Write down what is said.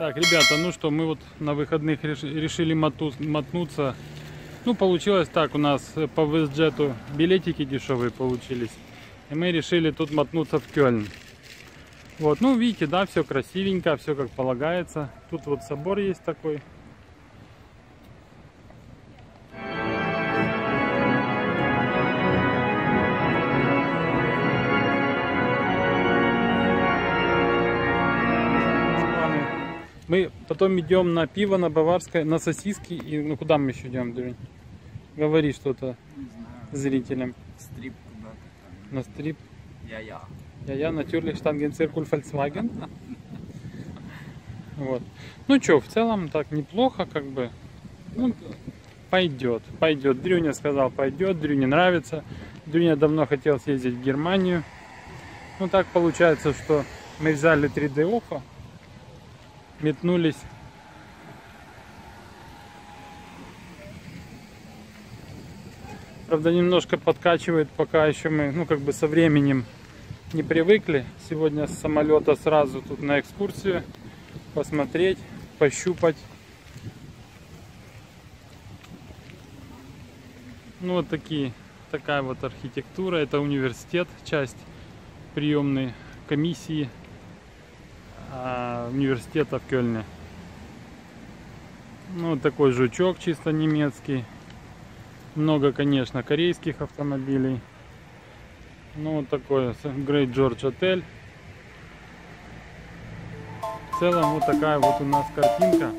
ребята, ну что, мы вот на выходных реш- решили мотнуться. Ну, получилось так, у нас по Вестджету билетики дешевые получились. И мы решили тут мотнуться в Кёльн. Вот, ну, видите, да, все красивенько, все как полагается. Тут вот собор есть такой. Мы потом идем на пиво, на баварское, на сосиски. И ну куда мы еще идем, Дрюнь? Говори что-то зрителям. Стрип куда-то. На стрип. Я-я. Я, я, natürlich Штангенциркуль Volkswagen. Вот. Ну что, в целом так неплохо, как бы. Ну, пойдет, пойдет. Дрюня сказал, пойдет, Дрюне нравится. Дрюня давно хотел съездить в Германию. Ну так получается, что мы взяли 3D Офа, метнулись. Правда, немножко подкачивает, пока еще мы, ну, как бы со временем не привыкли. Сегодня с самолета сразу тут на экскурсию посмотреть, пощупать. Ну вот такие, такая вот архитектура. Это университет, часть приемной комиссии университета в Кёльне. Ну вот такой жучок чисто немецкий. Много, конечно, корейских автомобилей. Ну, вот такой Great George Hotel. В целом, вот такая вот у нас картинка.